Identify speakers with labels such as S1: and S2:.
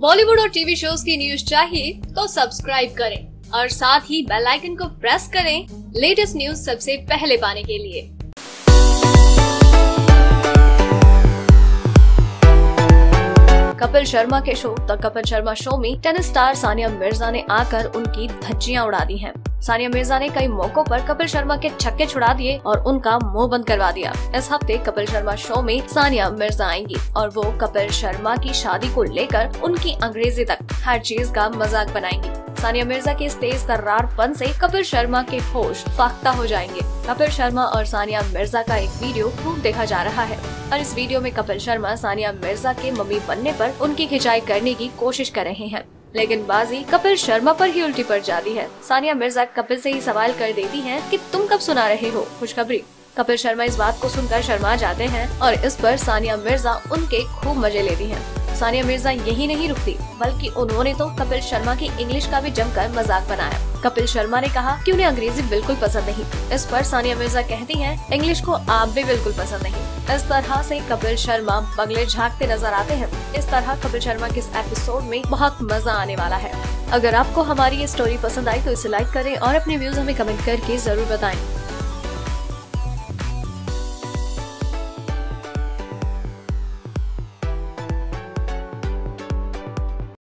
S1: बॉलीवुड और TV shows की news चाहिए तो सब्सक्राइब करें और साथ ही बेल आइकन को प्रेस करें लेटेस्ट न्यूज़ सबसे पहले पाने के लिए। कपिल शर्मा के show, the Kapil Sharma show में टेनिस स्टार सानिया मिर्ज़ा ने आकर उनकी धज्जियाँ उड़ा दी हैं। सानिया मिर्ज़ा ने कई मौकों पर कपिल शर्मा के छक्के छुड़ा दिए और उनका मुँह बंद करवा दिया। इस हफ़्ते कपिल शर्मा शो में सानिया मिर्ज़ा आएँगी और वो कपिल शर्मा की शादी को लेकर उनकी अंग्रेज़ी तक हर चीज़ का मज़ाक बनाएँगी। सानिया मिर्ज़ा के इस तेज तर्रारपन से कपिल शर्मा के होश फाख्ता हो जाएँगे। कपिल शर्मा और सानिया मिर्ज़ा का एक वीडियो खूब देखा जा रहा है। और इस वीडियो में कपिल शर्मा, सानिया मिर्ज़ा के मम्मी बनने पर उनकी खिंचाई करने की कोशिश कर रहे हैं। लेकिन बाजी कपिल शर्मा पर ही उल्टी पड़ जाती है। सानिया मिर्ज़ा कपिल से ही सवाल कर देती हैं कि तुम कब सुना रहे हो खुशखबरी? कपिल शर्मा इस बात को सुनकर शर्मा जाते हैं और इस पर सानिया मिर्ज़ा उनके खूब मज़े लेती हैं। सानिया मिर्ज़ा यही नहीं रुकती, बल्कि उन्होंने तो कपिल शर्मा की इंग्लिश का भी जमकर मज़ाक बनाया। कपिल शर्मा ने कहा कि उन्हें अंग्रेज़ी बिल्कुल पसंद नहीं। इस पर सानिया मिर्ज़ा कहती हैं, इंग्लिश को आप भी बिल्कुल पसंद नहीं। इस तरह से कपिल शर्मा बंगले झांकते नज़र आते हैं। इस तरह कपिल शर्मा के इस एपिसोड में बहुत मज़ा आने वाला है। अगर आपको हमारी ये स्टोरी पसंद आई तो इसे लाइक करें और अपने व्यूज़ हमें कमेंट करके ज़रूर बताएँ।